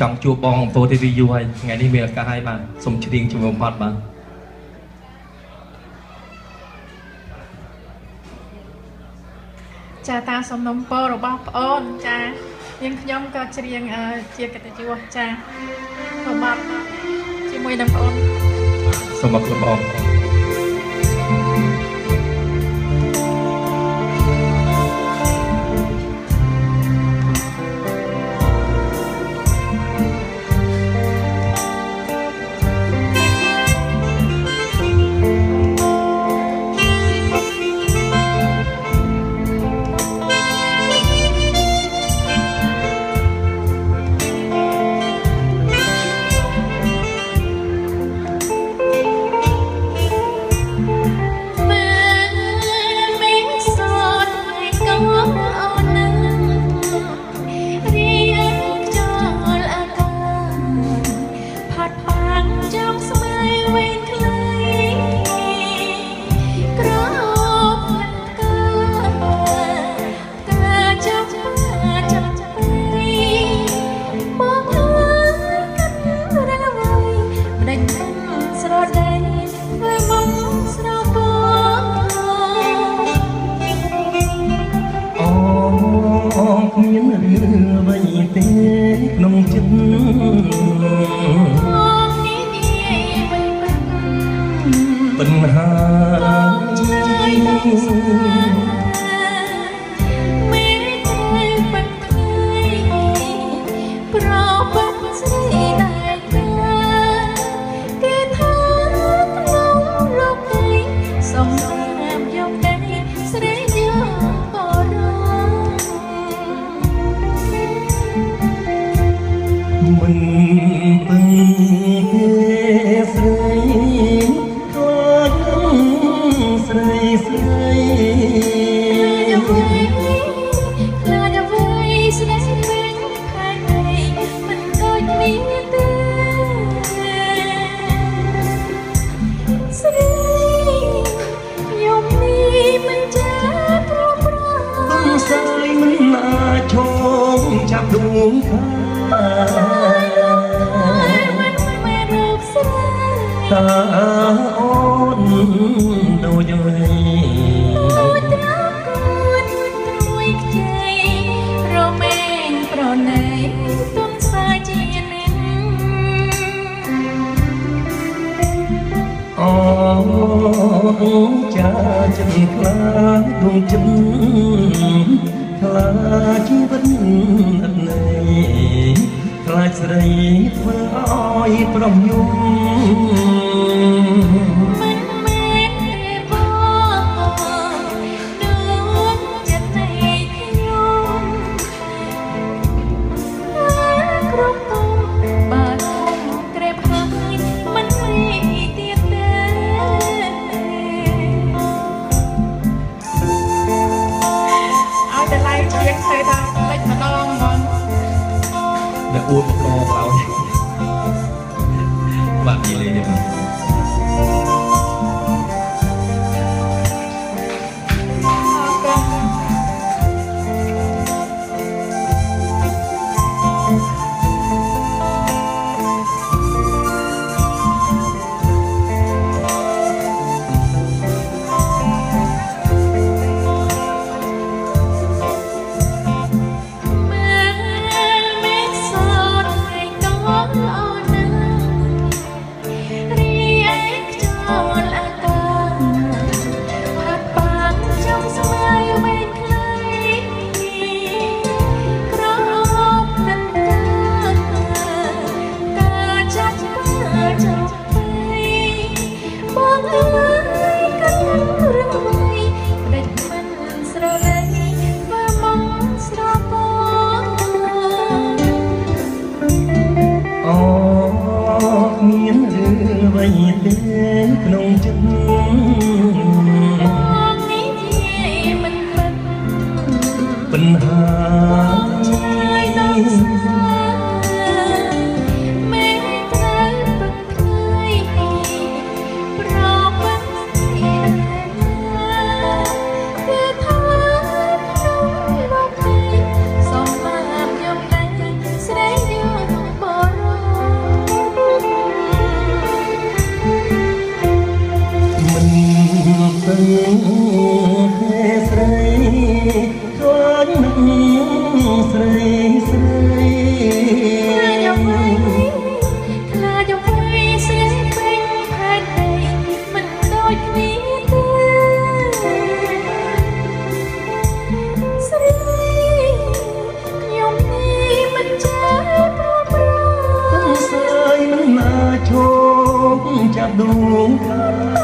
ចង់ជួបបងអូទេវីយូរហើយថ្ងៃនេះមានឱកាសហើយបាទសូមច្រៀងជាមួយបំផាត់បាទចាតាមសំណុំពររបស់ប្អូនចានាងខ្ញុំក៏ច្រៀងអឺជាកិត្តិយសចាប្របាត់ជាមួយនឹងប្អូនសូមអរគុណបង ប្អូនបញ្បាត់ថ្ងៃប្របាត់ស្រី ដួងខាមិនមែនរូបស្រីតើអូនដូចអ្វីអូត្រកូនត្រួយខ្ចីរមែងប្រណីទុំសាជានឹងអូនចាចិត្តខ្លាចដួងចិត្ត ខ្លាចជីវិតអត់ន័យខ្លាចស្រីធ្វើឲ្យប្រំយំមិន ដែលអួតមកកឲ្យបាក់និយាយលេងទេអ ពេញទេក្នុង ស្រីស្រងនឹងស្រីស្រីខ្លាចអ្វីខ្លាចអ្វីស្រីពេញផែនដីមិនដូចគ្នាទេស្រីខ្ញុំនេះមិនចេះប្រព្រឹត្តស្រីមិនណាជោគចាប់ដួងខា